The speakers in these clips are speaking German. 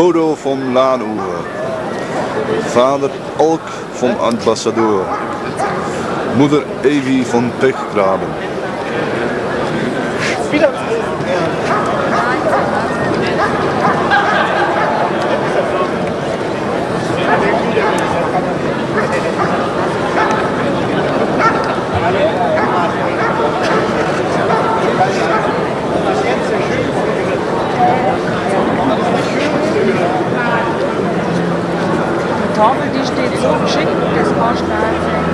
Bodo von Laanoever. Vader Alk von Ambassador. Moeder Evi van Pechgraben. Tafel, die steht so geschickt, das kannst du nicht sehen.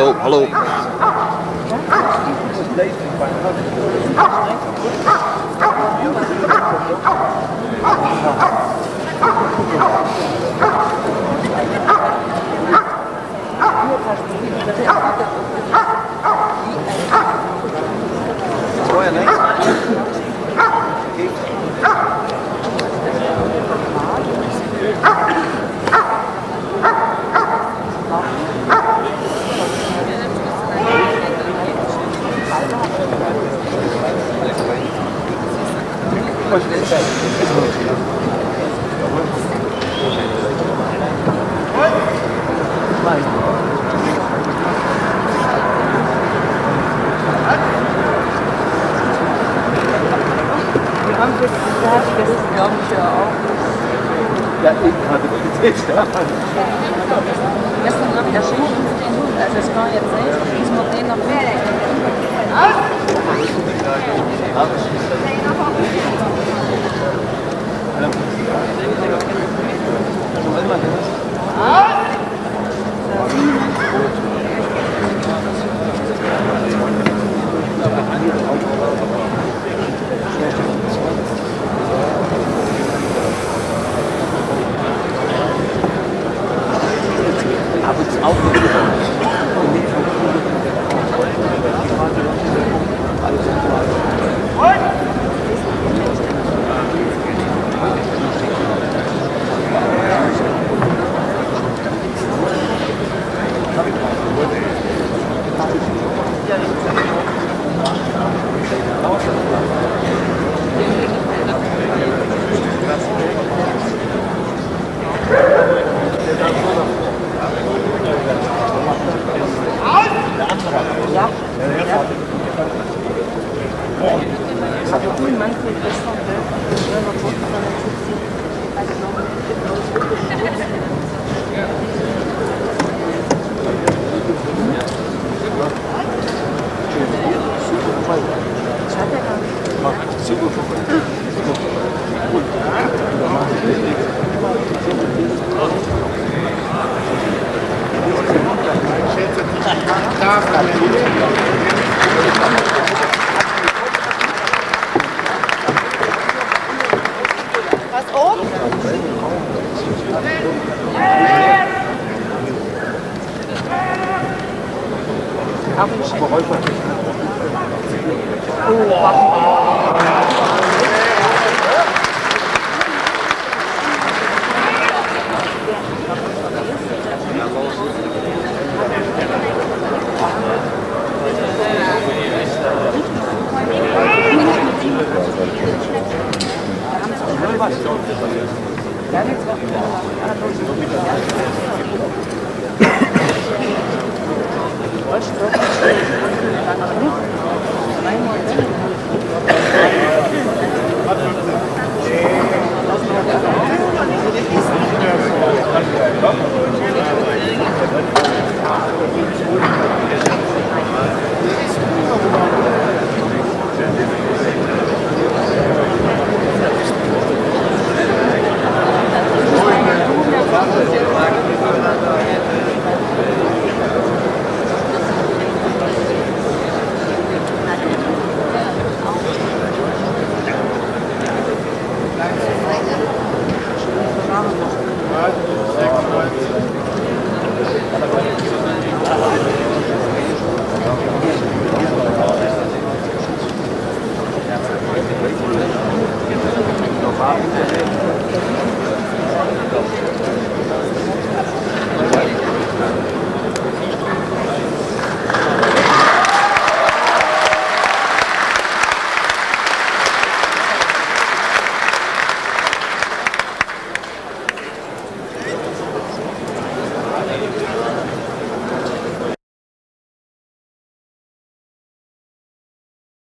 Hallo, hallo. Da die das, glaube ich, ja auch. Ja, ich hatte das ja. Gestern, glaube ich, erschienen sie den Hund. Also, es war jetzt nicht, müssen wir den noch mehr. Aber Gracias. Karrenscheck. Oh, wow. Thank. больше пробовать.